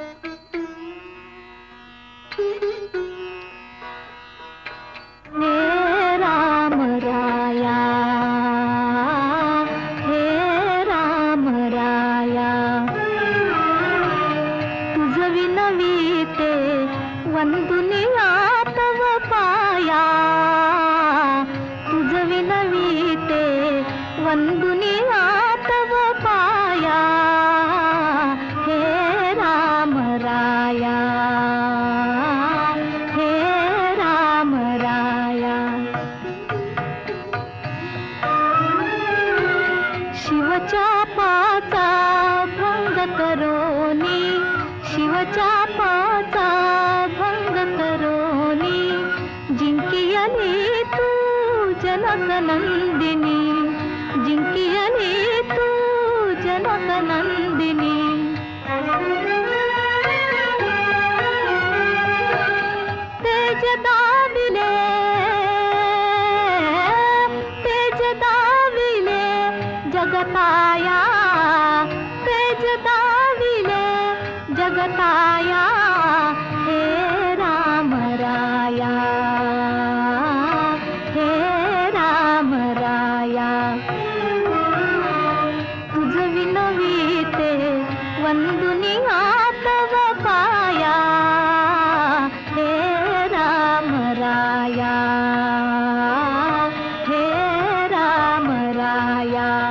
हे राम राया वि नवी ते वनगुनिवात व पाया तुझ वि नवी ते वनगुनी शिवचापाचा भंग करोनी शिवचापाचा भंग करोनी जिंकियली तू नंदिनी जगताया, सेजदा जगताया हे राम राया हे राम राया तुझे मिलो हिते वंदुनि आपव पाया हे राम राया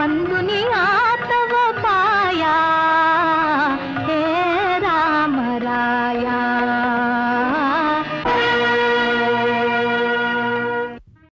వందుని ఆ